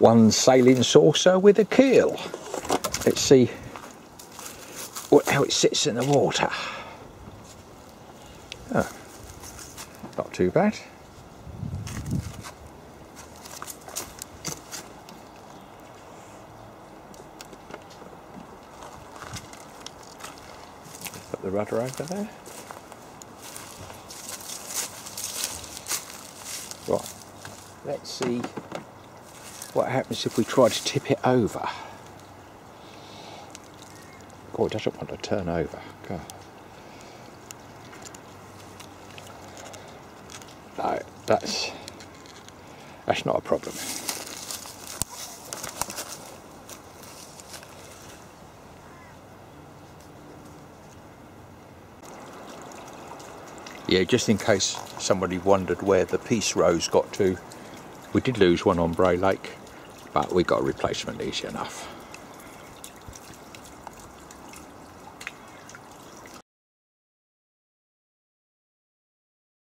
one sailing saucer with a keel. Let's see what, how it sits in the water. Oh, not too bad. Put the rudder over there. Right, let's see what happens if we try to tip it over. Oh, it doesn't want to turn over. No, that's that's not a problem. Yeah, just in case somebody wondered where the Peace Rose got to, we did lose one on Bray Lake, but we got a replacement easy enough.